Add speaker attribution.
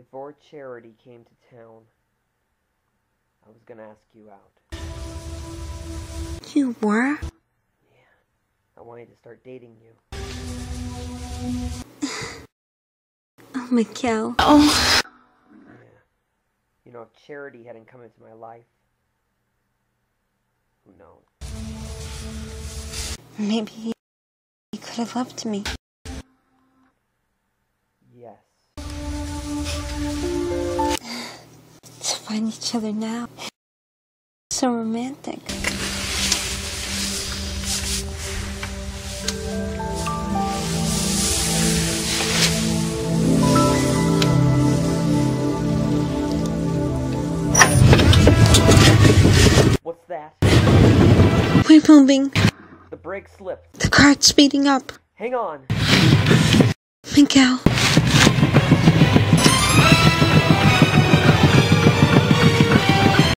Speaker 1: Before Charity came to town, I was gonna ask you out.
Speaker 2: You were? Yeah.
Speaker 1: I wanted to start dating you.
Speaker 2: Oh, Miguel. Oh.
Speaker 1: Yeah. You know, if Charity hadn't come into my life, who knows?
Speaker 2: Maybe you could have loved me.
Speaker 1: Yes.
Speaker 2: Find each other now. So romantic.
Speaker 1: What's that?
Speaker 2: We're moving.
Speaker 1: The brake slipped.
Speaker 2: The car's speeding up.
Speaker 1: Hang on.
Speaker 2: Miguel.